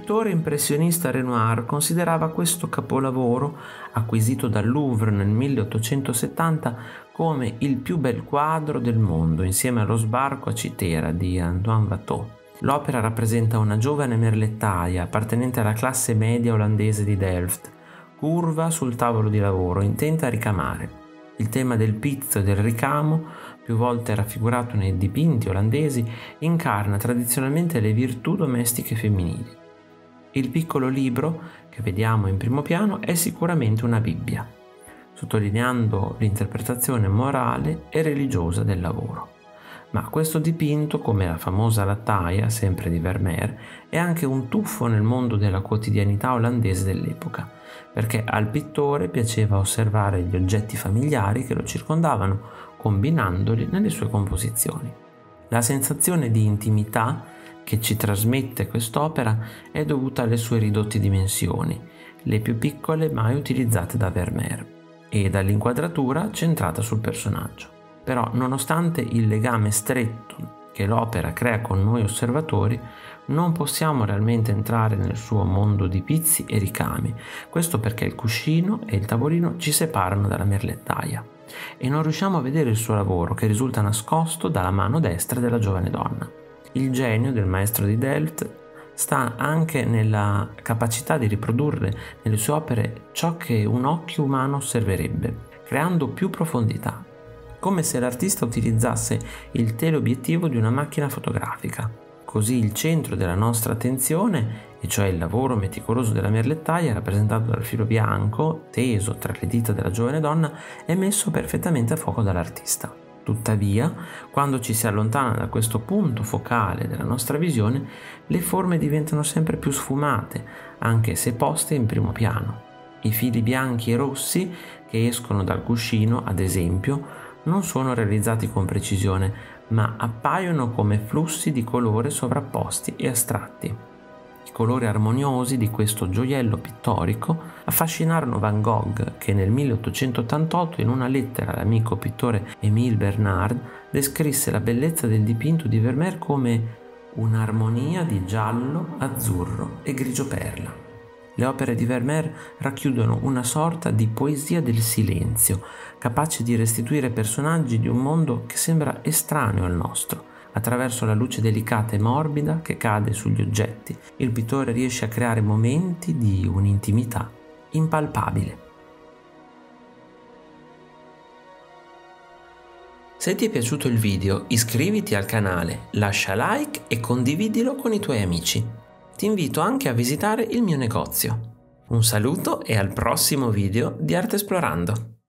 l'autore impressionista Renoir considerava questo capolavoro, acquisito dal Louvre nel 1870, come il più bel quadro del mondo, insieme allo sbarco a Citera di Antoine Watteau. L'opera rappresenta una giovane merlettaia appartenente alla classe media olandese di Delft, curva sul tavolo di lavoro, intenta a ricamare. Il tema del pizzo e del ricamo, più volte raffigurato nei dipinti olandesi, incarna tradizionalmente le virtù domestiche femminili. Il piccolo libro, che vediamo in primo piano, è sicuramente una Bibbia, sottolineando l'interpretazione morale e religiosa del lavoro. Ma questo dipinto, come la famosa lattaia, sempre di Vermeer, è anche un tuffo nel mondo della quotidianità olandese dell'epoca, perché al pittore piaceva osservare gli oggetti familiari che lo circondavano, combinandoli nelle sue composizioni. La sensazione di intimità che ci trasmette quest'opera è dovuta alle sue ridotte dimensioni, le più piccole mai utilizzate da Vermeer, e dall'inquadratura centrata sul personaggio. Però, nonostante il legame stretto che l'opera crea con noi osservatori, non possiamo realmente entrare nel suo mondo di pizzi e ricami. Questo perché il cuscino e il tavolino ci separano dalla merlettaia e non riusciamo a vedere il suo lavoro che risulta nascosto dalla mano destra della giovane donna. Il genio del maestro di Delft sta anche nella capacità di riprodurre nelle sue opere ciò che un occhio umano osserverebbe, creando più profondità come se l'artista utilizzasse il teleobiettivo di una macchina fotografica. Così il centro della nostra attenzione, e cioè il lavoro meticoloso della merlettaia rappresentato dal filo bianco teso tra le dita della giovane donna, è messo perfettamente a fuoco dall'artista. Tuttavia, quando ci si allontana da questo punto focale della nostra visione, le forme diventano sempre più sfumate, anche se poste in primo piano. I fili bianchi e rossi che escono dal cuscino, ad esempio, non sono realizzati con precisione, ma appaiono come flussi di colore sovrapposti e astratti. I colori armoniosi di questo gioiello pittorico affascinarono Van Gogh che nel 1888 in una lettera all'amico pittore Émile Bernard descrisse la bellezza del dipinto di Vermeer come un'armonia di giallo, azzurro e grigio perla. Le opere di Vermeer racchiudono una sorta di poesia del silenzio, capace di restituire personaggi di un mondo che sembra estraneo al nostro. Attraverso la luce delicata e morbida che cade sugli oggetti, il pittore riesce a creare momenti di un'intimità impalpabile. Se ti è piaciuto il video iscriviti al canale, lascia like e condividilo con i tuoi amici ti invito anche a visitare il mio negozio. Un saluto e al prossimo video di Arte Esplorando!